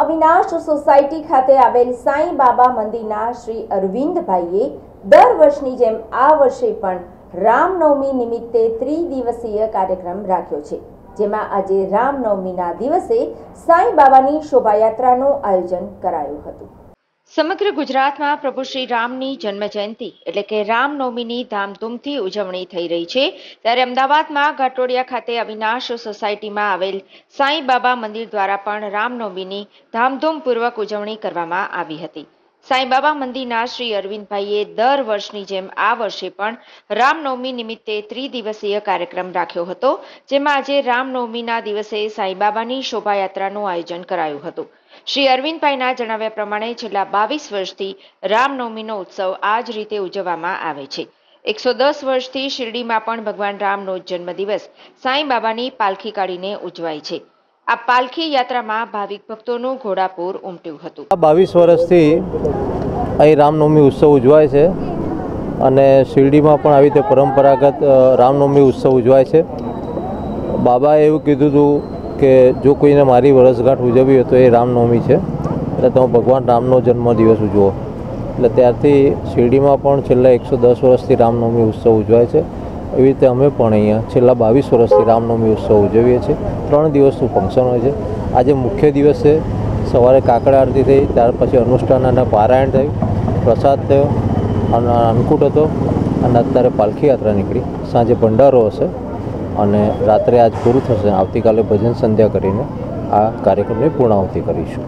Avinash society ખાતે આવેલ સાંઈ બાબા મંદિરના શ્રી અરવિંદભાઈએ દર વર્ષની જેમ આ વર્ષે પણ રામનવમી નિમિત્તે ત્રિદિવસીય કાર્યક્રમ રાખ્યો છે, જેમાં આજે રામનવમીના દિવસે સાંઈ બાબાની શોભાયાત્રાનું આયોજન કરાયું હતું. સમગ્ર ગુજરાતમાં પ્રભુ શ્રી રામની જન્મ જયંતિ એટલે કે રામનવમીની ધામધૂમથી ઉજવણી થઈ રહી છે. ત્યારે અમદાવાદમાં ઘાટોડિયા ખાતે અવિનાશ સોસાયટીમાં આવેલ સાંઈ બાબા મંદિર દ્વારા પણ રામનવમીની ધામધૂમપૂર્વક ઉજવણી કરવામાં આવી હતી. સાંઈ બાબા મંદિરના શ્રી અરવિંદભાઈએ દર વર્ષની જેમ આ વર્ષે પણ રામનવમી નિમિત્તે ત્રિદિવસીય કાર્યક્રમ રાખ્યો હતો, જેમાં આજે રામનવમીના દિવસે સાંઈ બાબાની શોભાયાત્રાનું આયોજન કરાયું હતું. શ્રી અરવિંદભાઈના જણાવ્યા પ્રમાણે છેલ્લા બાવીસ વર્ષથી રામનવમીનો ઉત્સવ આ જ રીતે ઉજવવામાં આવે છે. એકસો દસ વર્ષથી શિરડીમાં પણ ભગવાન રામનો જન્મદિવસ સાંઈ બાબાની પાલખી કાઢીને ઉજવાય છે. આ પાલખી યાત્રામાં ભાવિક ભક્તોનું ઘોડાપૂર ઉમટ્યું હતું. આ બાવીસ વર્ષથી અહીં રામનવમી ઉત્સવ ઉજવાય છે અને શિરડીમાં પણ આવી રીતે પરંપરાગત રામનવમી ઉત્સવ ઉજવાય છે. બાબાએ એવું કીધું હતું કે જો કોઈને મારી વરસગાંઠ ઉજવવી હોય તો એ રામનવમી છે. એટલે તમે ભગવાન રામનો જન્મદિવસ ઉજવો. એટલે ત્યારથી શિરડીમાં પણ છેલ્લા એકસો દસ વર્ષથી રામનવમી ઉત્સવ ઉજવાય છે. એવી રીતે અમે પણ અહીંયા છેલ્લા બાવીસ વર્ષથી રામનવમી ઉત્સવ ઉજવીએ છીએ. ત્રણ દિવસનું ફંક્શન હોય છે. આજે મુખ્ય દિવસે સવારે કાકડા આરતી થઈ, ત્યાર પછી અનુષ્ઠાન અને પારાયણ થયું, પ્રસાદ થયો, અને અન્નકૂટ હતો, અને અત્યારે પાલખી યાત્રા નીકળી. સાંજે ભંડારો હશે અને રાત્રે આજ પૂરું થશે. આવતીકાલે ભજન સંધ્યા કરીને આ કાર્યક્રમની પૂર્ણાહુતિ કરીશું.